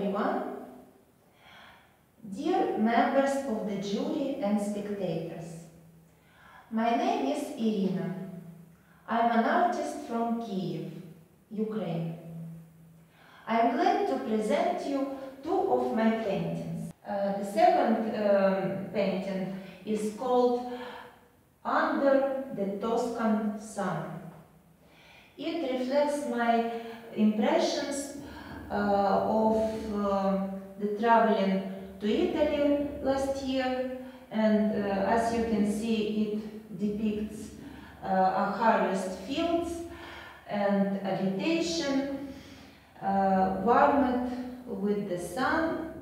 everyone. Dear members of the jury and spectators, my name is Irina. I'm an artist from Kiev, Ukraine. I'm glad to present you two of my paintings. Uh, the second um, painting is called Under the Tuscan Sun. It reflects my impressions of uh, the traveling to Italy last year and uh, as you can see it depicts a harvest fields and agitation warmed with the sun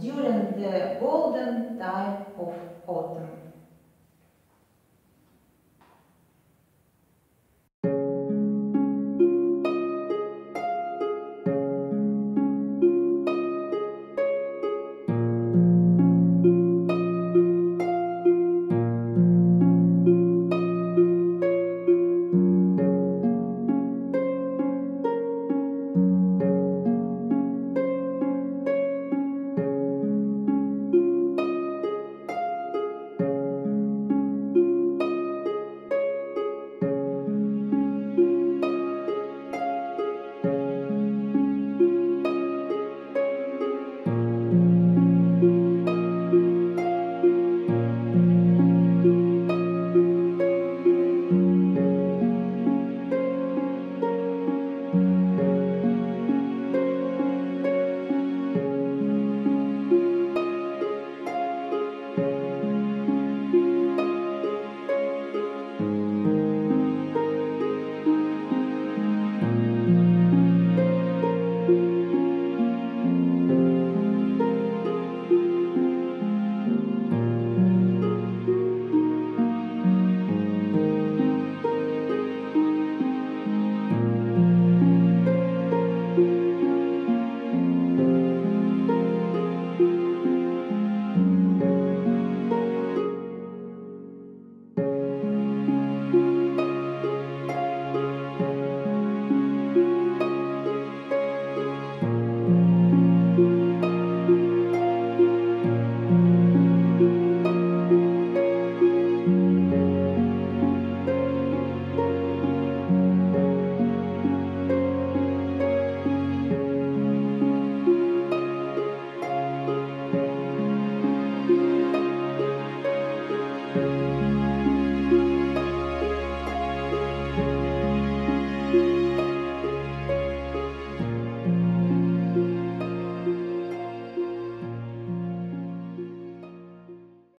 during the golden time of autumn.